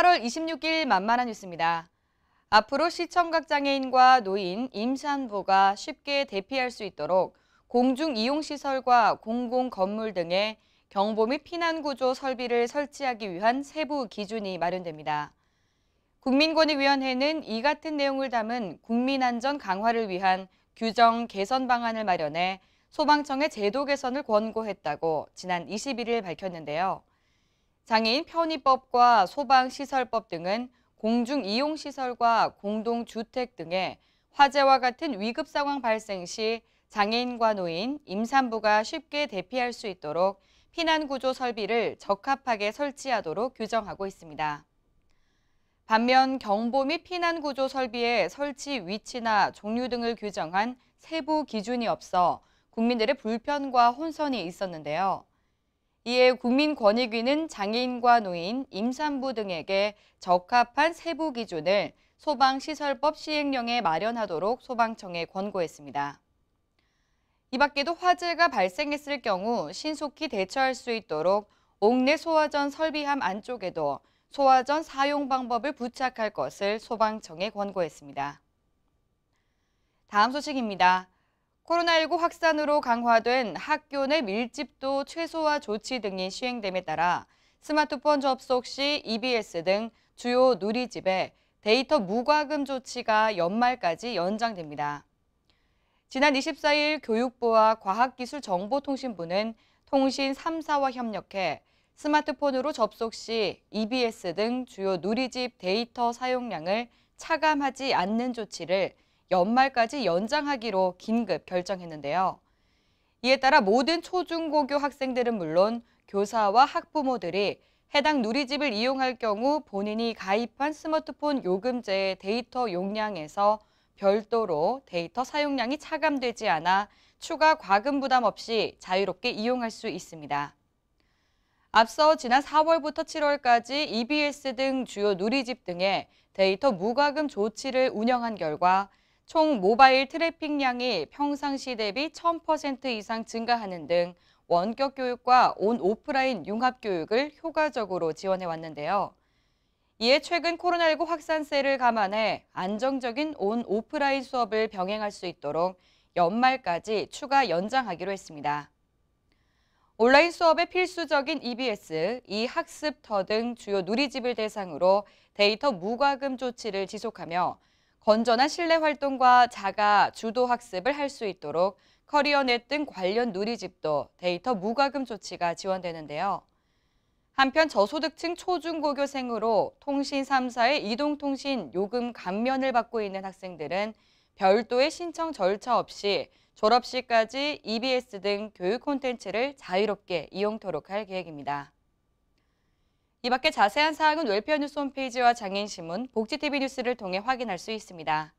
8월 26일 만만한 뉴스입니다. 앞으로 시청각 장애인과 노인, 임산부가 쉽게 대피할 수 있도록 공중이용시설과 공공건물 등의 경보 및 피난구조 설비를 설치하기 위한 세부 기준이 마련됩니다. 국민권익위원회는 이 같은 내용을 담은 국민안전 강화를 위한 규정 개선 방안을 마련해 소방청의 제도 개선을 권고했다고 지난 21일 밝혔는데요. 장애인 편의법과 소방시설법 등은 공중이용시설과 공동주택 등의 화재와 같은 위급 상황 발생 시 장애인과 노인, 임산부가 쉽게 대피할 수 있도록 피난구조 설비를 적합하게 설치하도록 규정하고 있습니다. 반면 경보 및 피난구조 설비의 설치 위치나 종류 등을 규정한 세부 기준이 없어 국민들의 불편과 혼선이 있었는데요. 이에 국민권익위는 장애인과 노인, 임산부 등에게 적합한 세부 기준을 소방시설법 시행령에 마련하도록 소방청에 권고했습니다. 이 밖에도 화재가 발생했을 경우 신속히 대처할 수 있도록 옥내 소화전 설비함 안쪽에도 소화전 사용 방법을 부착할 것을 소방청에 권고했습니다. 다음 소식입니다. 코로나19 확산으로 강화된 학교 내 밀집도 최소화 조치 등이 시행됨에 따라 스마트폰 접속 시 EBS 등 주요 누리집에 데이터 무과금 조치가 연말까지 연장됩니다. 지난 24일 교육부와 과학기술정보통신부는 통신 3사와 협력해 스마트폰으로 접속 시 EBS 등 주요 누리집 데이터 사용량을 차감하지 않는 조치를 연말까지 연장하기로 긴급 결정했는데요. 이에 따라 모든 초중고교 학생들은 물론 교사와 학부모들이 해당 누리집을 이용할 경우 본인이 가입한 스마트폰 요금제의 데이터 용량에서 별도로 데이터 사용량이 차감되지 않아 추가 과금 부담 없이 자유롭게 이용할 수 있습니다. 앞서 지난 4월부터 7월까지 EBS 등 주요 누리집 등의 데이터 무과금 조치를 운영한 결과 총 모바일 트래픽량이 평상시 대비 1000% 이상 증가하는 등 원격 교육과 온 오프라인 융합 교육을 효과적으로 지원해 왔는데요. 이에 최근 코로나19 확산세를 감안해 안정적인 온 오프라인 수업을 병행할 수 있도록 연말까지 추가 연장하기로 했습니다. 온라인 수업의 필수적인 EBS, 이학습터 등 주요 누리집을 대상으로 데이터 무과금 조치를 지속하며 건전한 실내 활동과 자기 주도 학습을 할 수 있도록 커리어넷 등 관련 누리집도 데이터 무과금 조치가 지원되는데요. 한편 저소득층 초중고교생으로 통신 3사의 이동통신 요금 감면을 받고 있는 학생들은 별도의 신청 절차 없이 졸업 시까지 EBS 등 교육 콘텐츠를 자유롭게 이용토록 할 계획입니다. 이 밖에 자세한 사항은 웰페어 뉴스 홈페이지와 장애인신문, 복지TV 뉴스를 통해 확인할 수 있습니다.